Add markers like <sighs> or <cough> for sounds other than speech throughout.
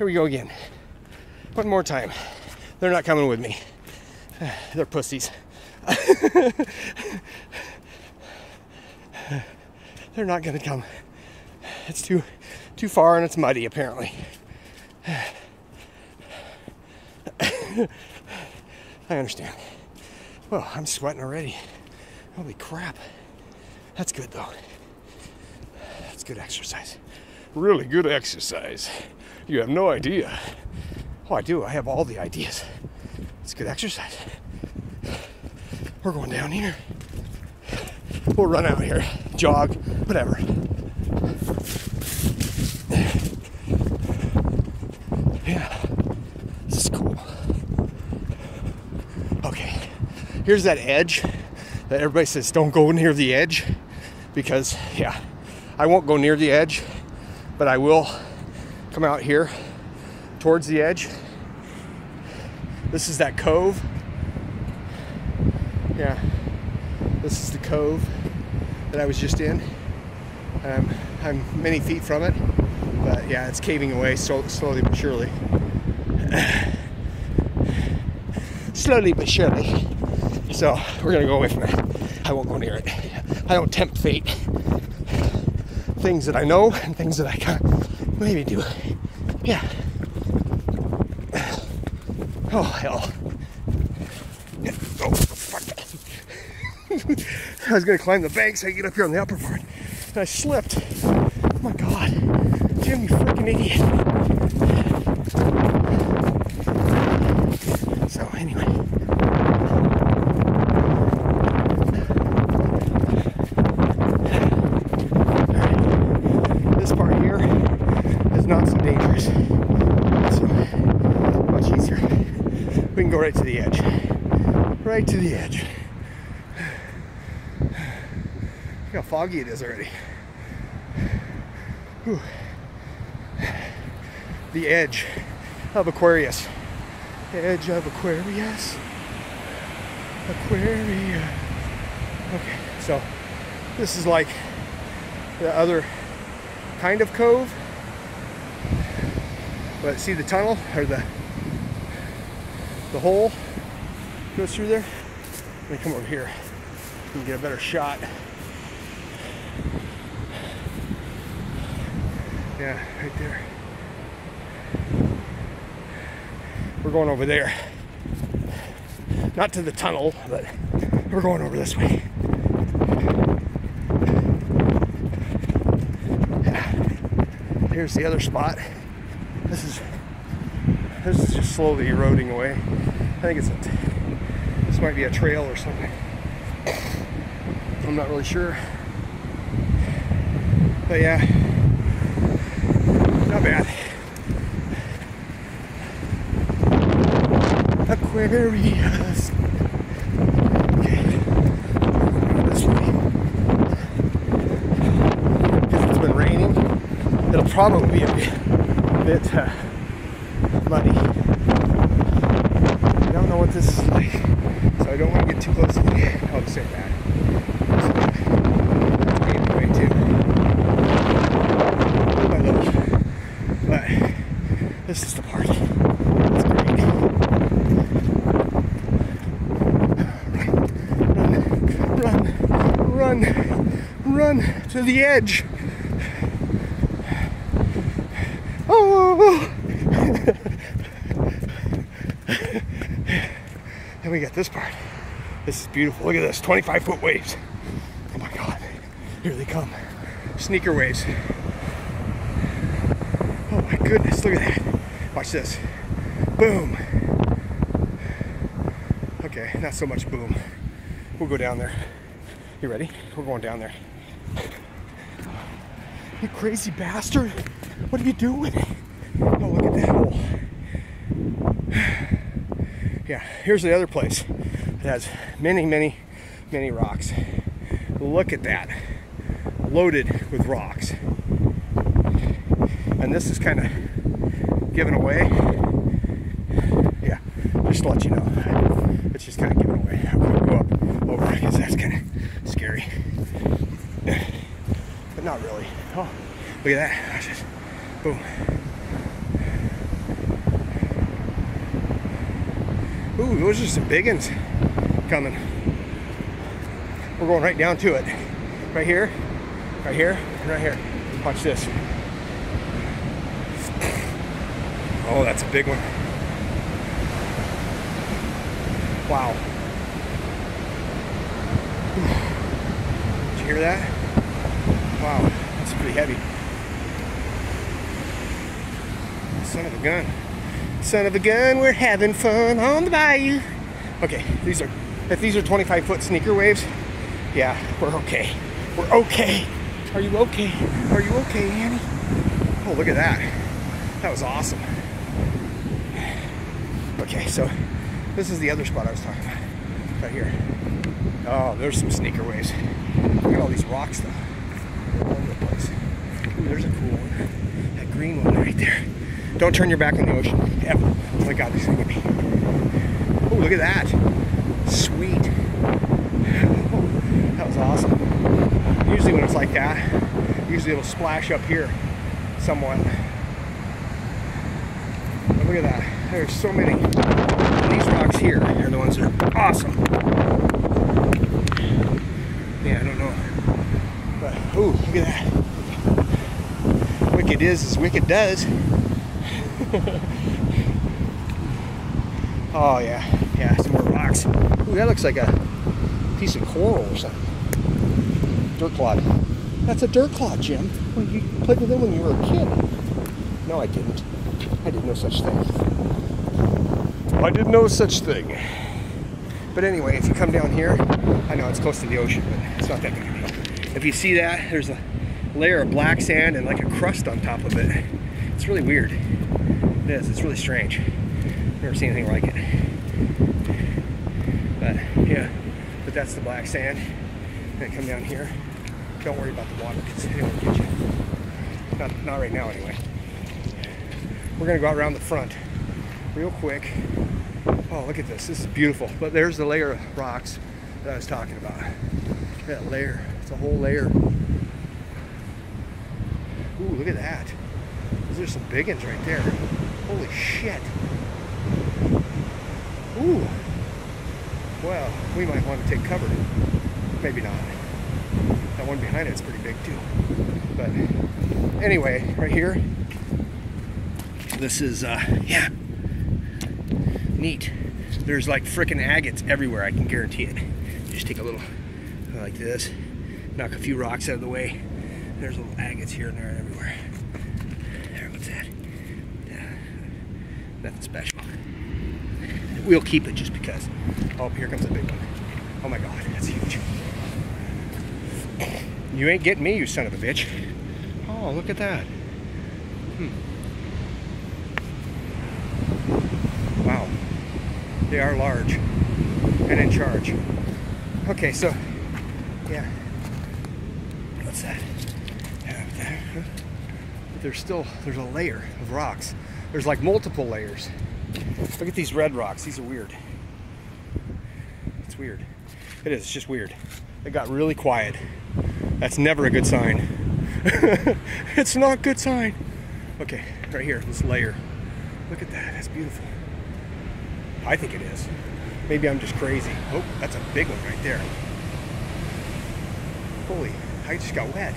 Here we go again. One more time. They're not coming with me. <sighs> They're pussies. <laughs> They're not gonna come. It's too too far and it's muddy apparently. <sighs> I understand. Well, I'm sweating already. Holy crap. That's good though. That's good exercise. Really good exercise. You have no idea. Oh, I do. I have all the ideas. It's good exercise. We're going down here. We'll run out here, jog, whatever. Yeah, this is cool. Okay, here's that edge that everybody says don't go near the edge because, yeah, I won't go near the edge, but I will come out here towards the edge. This is that cove. Yeah, this is the cove that I was just in. Um, I'm many feet from it, but yeah, it's caving away so slowly but surely. <sighs> slowly but surely. So we're gonna go away from it. I won't go near it. I don't tempt fate. Things that I know and things that I can't maybe do. Yeah. Oh hell. Oh fuck. <laughs> I was gonna climb the bank so I get up here on the upper part. And I slipped. Oh my god. Jim, you freaking idiot. So anyway. This part here is not so much easier. <laughs> We can go right to the edge. Right to the edge. Look how foggy it is already. Whew. The edge of Aquarius. Edge of Aquarius. Aquarius. Okay, so this is like the other kind of cove. But see the tunnel or the the hole goes through there. Let me come over here and get a better shot. Yeah, right there. We're going over there. Not to the tunnel, but we're going over this way. Yeah. Here's the other spot. This is this is just slowly eroding away. I think it's a, this might be a trail or something. I'm not really sure. But yeah, not bad. Aquarius. Okay. This. Because it's been raining, it'll probably be a bit, uh, muddy. I don't know what this is like, so I don't want to get too close to the. Little. But this is the part. It's great. Run, run, run, run to the edge. Then we got this part. This is beautiful. Look at this 25 foot waves. Oh my God. Here they come. Sneaker waves. Oh my goodness. Look at that. Watch this. Boom. Okay, not so much boom. We'll go down there. You ready? We're going down there. You crazy bastard. What are you doing? Oh, look at that hole. Yeah, here's the other place. It has many, many, many rocks. Look at that. Loaded with rocks. And this is kind of given away. Yeah, just to let you know. It's just kind of given away. I'm going to go up over because that's kind of scary. But not really. Oh, look at that. Watch this. Boom. Ooh, those are some big ones coming. We're going right down to it. Right here, right here, and right here. Watch this. Oh, that's a big one. Wow. Did you hear that? Wow, that's pretty heavy. Son of a gun. Son of a gun, we're having fun on the bayou. Okay, these are, if these are 25 foot sneaker waves, yeah, we're okay. We're okay. Are you okay? Are you okay, Annie? Oh, look at that. That was awesome. Okay, so this is the other spot I was talking about. Right here. Oh, there's some sneaker waves. Look at all these rocks though. All over the place. Ooh, there's a cool one. That green one right there. Don't turn your back on the ocean. Ever. Oh my god, this is me. Oh, look at that. Sweet. that was awesome. Usually when it's like that, usually it'll splash up here somewhat. But look at that. There's so many. And these rocks here are the ones that are awesome. Yeah, I don't know. But, ooh, look at that. Wicked is as wicked does. <laughs> oh, yeah. Yeah, some more rocks. Ooh, that looks like a piece of coral or something. Dirt clod. That's a dirt clod, Jim. Well, you played with them when you were a kid. No, I didn't. I did no such thing. I did no such thing. But anyway, if you come down here, I know it's close to the ocean, but it's not that big a deal. If you see that, there's a layer of black sand and like a crust on top of it. It's really weird. It's really strange. Never seen anything like it. But yeah, but that's the black sand. Then come down here. Don't worry about the water because it won't get you. Not, not right now anyway. We're gonna go out around the front real quick. Oh, look at this. This is beautiful. But there's the layer of rocks that I was talking about. That layer. It's a whole layer. Ooh, look at that. Those are some big ones right there. Holy shit. Ooh. Well, we might want to take cover. Maybe not. That one behind it's pretty big too. But anyway, right here, this is, uh, yeah, neat. There's like freaking agates everywhere, I can guarantee it. Just take a little, like this, knock a few rocks out of the way. There's little agates here and there and everywhere. There, what's that? Yeah, nothing special. We'll keep it just because. Oh, here comes a big one. Oh my god, that's huge. You ain't getting me, you son of a bitch. Oh, look at that. Hmm. Wow. They are large and in charge. Okay, so, yeah. What's that? Yeah, there. There's still, there's a layer of rocks. There's like multiple layers. Look at these red rocks. These are weird. It's weird. It is. It's just weird. It got really quiet. That's never a good sign. <laughs> it's not a good sign. Okay, right here, this layer. Look at that. That's beautiful. I think it is. Maybe I'm just crazy. Oh, that's a big one right there. Holy, I just got wet.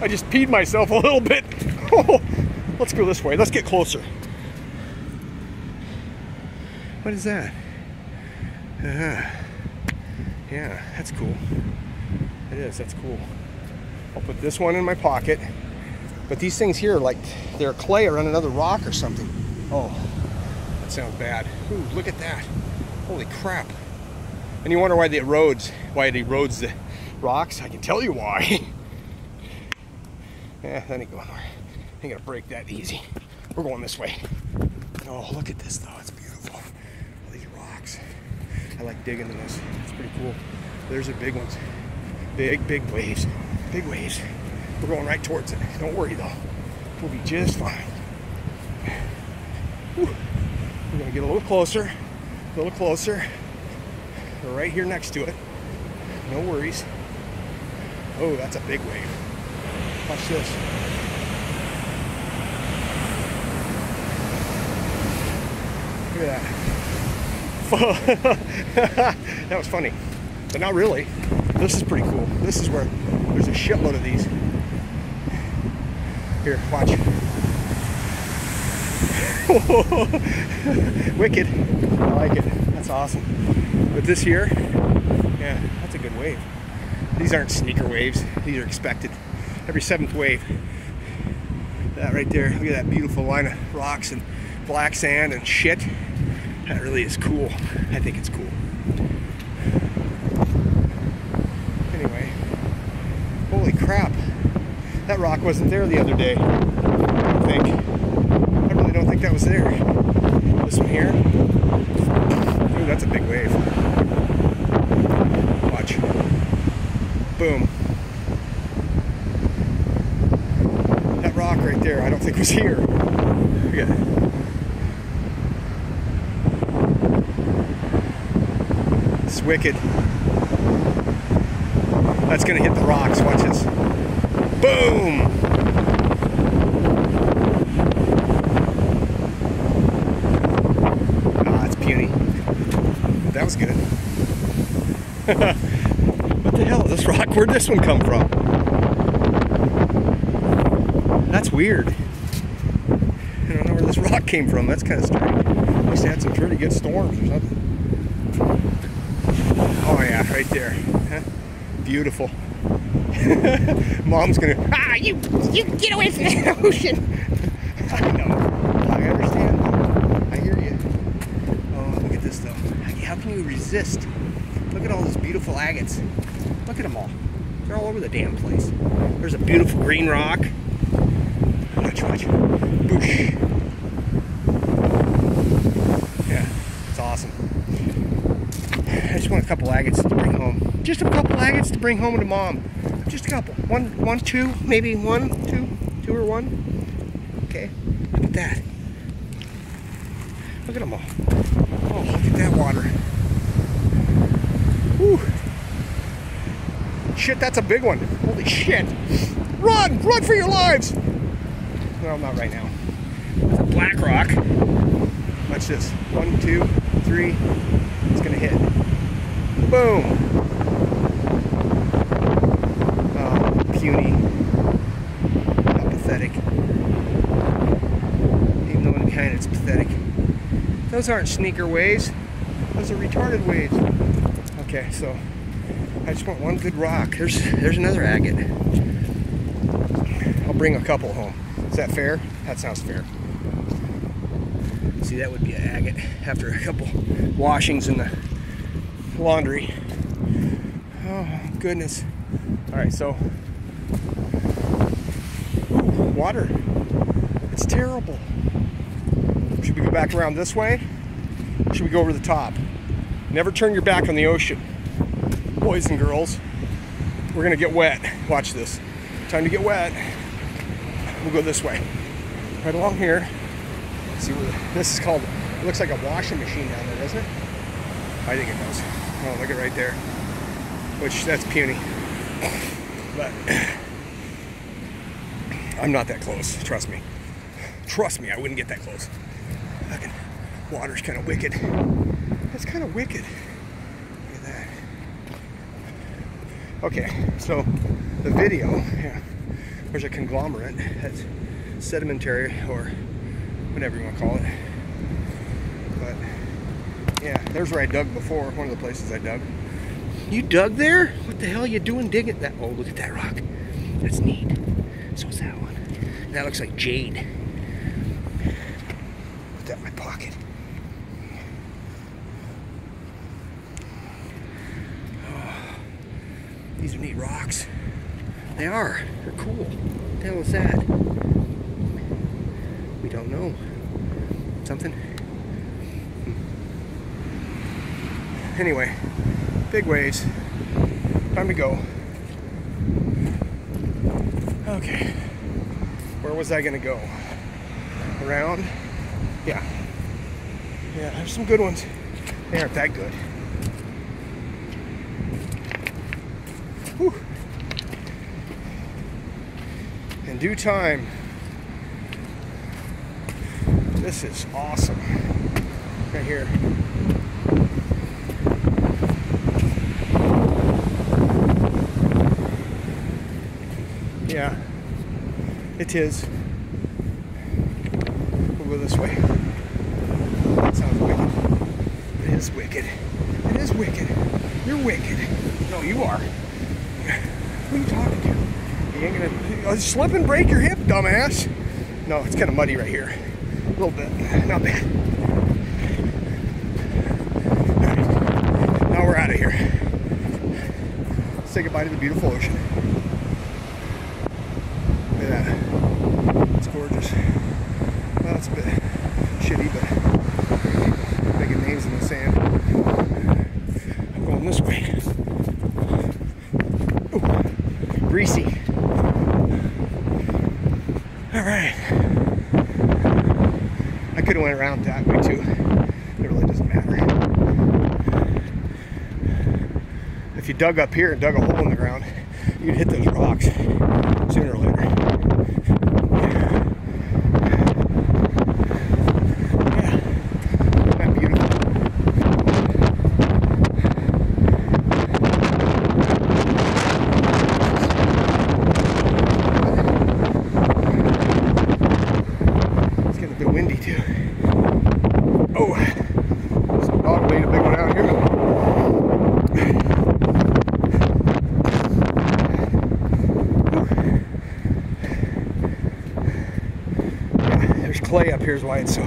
I just peed myself a little bit. <laughs> Oh, Let's go this way. Let's get closer. What is that? Uh, yeah, that's cool. It is, that's cool. I'll put this one in my pocket. But these things here, like they're clay or on another rock or something. Oh, that sounds bad. Ooh, look at that. Holy crap. And you wonder why the erodes, why it erodes the rocks? I can tell you why. <laughs> yeah, that ain't going nowhere. Ain't gonna break that easy. We're going this way. Oh, look at this though, it's beautiful. All these rocks. I like digging in this. It's pretty cool. There's the big ones. Big, big waves. Big waves. We're going right towards it. Don't worry though. We'll be just fine. Whew. We're gonna get a little closer. A little closer. We're right here next to it. No worries. Oh, that's a big wave. Watch this. Look at that. <laughs> that was funny, but not really. This is pretty cool. This is where there's a shitload of these. Here, watch. <laughs> Wicked. I like it. That's awesome. But this here, yeah, that's a good wave. These aren't sneaker waves. These are expected. Every seventh wave. That right there, look at that beautiful line of rocks and black sand and shit. That really is cool. I think it's cool. Anyway, holy crap. That rock wasn't there the other day. I think. I really don't think that was there. This one here. Ooh, that's a big wave. Watch. Boom. That rock right there, I don't think was here. Look at it. It's wicked. That's gonna hit the rocks. Watch this. Boom! Ah, it's puny. That was good. <laughs> what the hell is this rock? Where'd this one come from? That's weird. I don't know where this rock came from. That's kind of strange. Must have had some pretty good storms or something. Oh yeah, right there. Beautiful. <laughs> Mom's gonna ah you you get away from the <laughs> ocean. I know. I understand. I hear you. Oh, look at this though. How can you resist? Look at all these beautiful agates. Look at them all. They're all over the damn place. There's a beautiful green rock. Watch, watch. Boosh. Yeah, it's awesome. I just want a couple agates to bring home. Just a couple agates to bring home to mom. Just a couple. One, one, two, maybe one, two, two or one. Okay. Look at that. Look at them all. Oh, look at that water. Whew. Shit, that's a big one. Holy shit. Run! Run for your lives! Well, not right now. It's a black rock. Watch this. One, two, three. It's gonna hit. Boom. Oh, puny. How pathetic. Even though in behind it's pathetic. Those aren't sneaker waves. Those are retarded waves. Okay, so I just want one good rock. There's there's another agate. I'll bring a couple home. Is that fair? That sounds fair. See, that would be an agate after a couple washings in the laundry. Oh, goodness. All right, so water. It's terrible. Should we go back around this way? Should we go over the top? Never turn your back on the ocean. Boys and girls, we're gonna get wet. Watch this. Time to get wet. We'll go this way. Right along here. See what this is called. It looks like a washing machine down there, doesn't it? I think it does. Oh, look at right there. Which that's puny. But <clears throat> I'm not that close, trust me. Trust me, I wouldn't get that close. Fucking water's kind of wicked. That's kind of wicked. Look at that. Okay, so the video, yeah, there's a conglomerate that's sedimentary or whatever you want to call it. But yeah, there's where I dug before, one of the places I dug. You dug there? What the hell are you doing digging that? Oh, look at that rock. That's neat. So is that one. That looks like jade. Put that in my pocket. Oh, <sighs> these are neat rocks. They are. They're cool. What the hell is that? We don't know. Something? Hmm. Anyway, big waves. Time to go. Okay. Where was I gonna go? Around? Yeah. Yeah, there's some good ones. They aren't that good. Whew. In due time. This is awesome. Right here. Yeah. It is. We'll go this way. That sounds wicked. It is wicked. It is wicked. You're wicked. No, you are. Who are you talking to? You ain't gonna uh, slip and break your hip, dumbass. No, it's kind of muddy right here. A little bit. Not bad. Now we're out of here. Say goodbye to the beautiful ocean. That. It's gorgeous. Well, it's a bit shitty, but making names in the sand. I'm going this way. Ooh, greasy. All right. I could have went around that way too. It really doesn't matter. If you dug up here and dug a hole in the ground, you'd hit those rocks sooner or later. Yeah. Isn't that beautiful? It's getting a bit windy too. Oh, some dog laid a big one out here. Yeah, there's clay up here is why it's so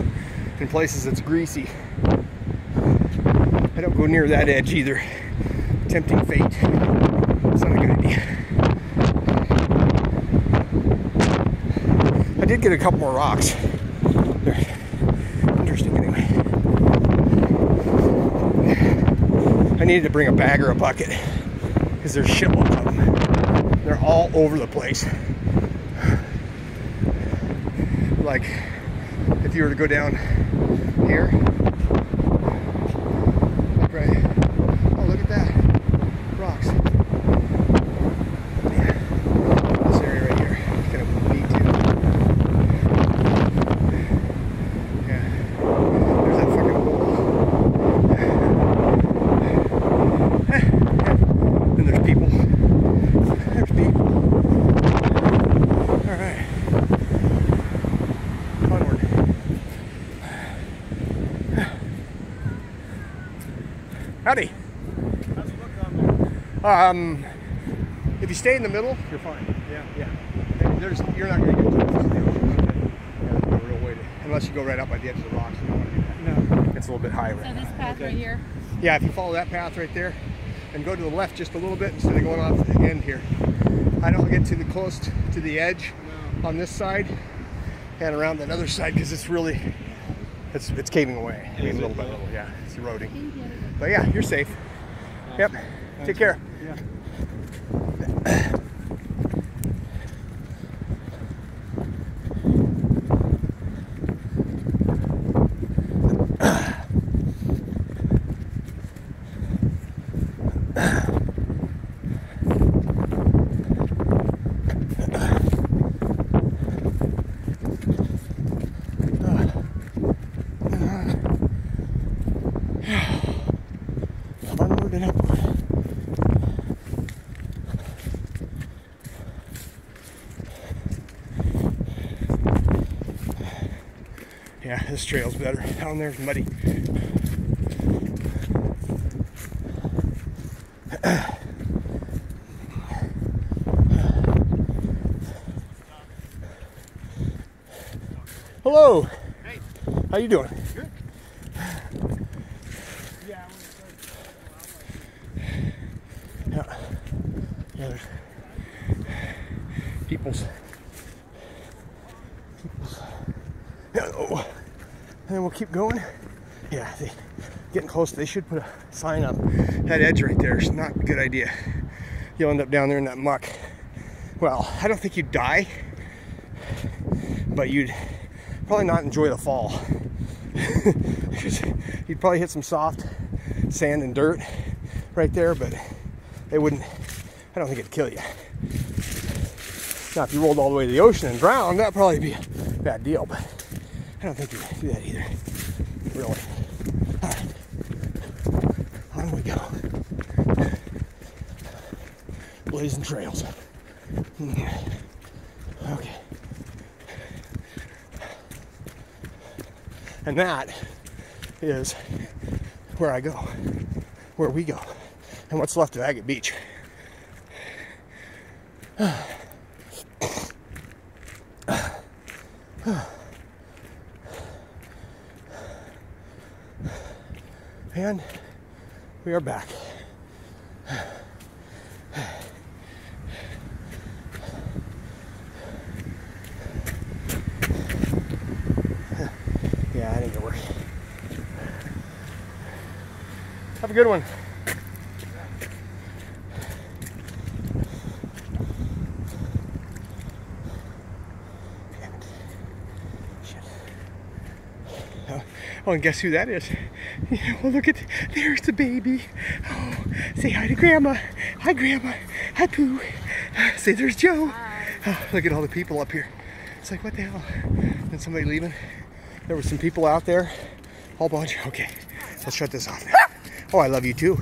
in places it's greasy. I don't go near that edge either. Tempting fate. It's not a good idea. I did get a couple more rocks. They're interesting anyway. I needed to bring a bag or a bucket because there's shitloads of them. They're all over the place. Like if you were to go down here, like right. Oh, look at that. Rocks. Yeah. This area right here. Kind of neat too. Yeah. There's that fucking hole. Then there's people. There's people. Alright. Onward. Howdy. How's it look on there? Um, if you stay in the middle, you're fine. Yeah. Yeah. There's, you're not going to get too close to the ocean. Yeah, no real way to, unless you go right up by the edge of the rocks. You don't want to do that. No. It's a little bit higher. So right this now. path right here. Yeah, if you follow that path right there and go to the left just a little bit instead of going off the end here. I don't get to the close to the edge on this side and around that other side because it's really, it's, it's caving away. I mean, Is little by little, yeah, it's eroding. But yeah, you're safe. Yep. Take care. Yeah. This trail's better. Down there's muddy. Hello. Hey. How you doing? Good. Yeah. Yeah. Yeah, there's people's people's yeah, oh. and then we'll keep going. Yeah, they getting close. They should put a sign up. That edge right there is not a good idea. You'll end up down there in that muck. Well, I don't think you'd die, but you'd probably not enjoy the fall. <laughs> you'd probably hit some soft sand and dirt right there, but it wouldn't, I don't think it'd kill you. Now, if you rolled all the way to the ocean and drowned, that'd probably be a bad deal, but I don't think you'd do that either. Really. All right. On we go. Blazing trails. Hmm. Okay. And that is where I go, where we go, and what's left of Agate Beach. And we are back. yeah, I ain't gonna work. Have a good one. Damn it. Shit. Oh, and guess who that is? <laughs> Yeah, well, look at there's the baby. Oh, say hi to Grandma. Hi, Grandma. Hi, Pooh. <laughs> Say there's Joe. Oh, look at all the people up here. It's like, what the hell? And somebody leaving? There were some people out there. Whole bunch. Okay, let's shut this off now. <laughs> Oh, I love you too.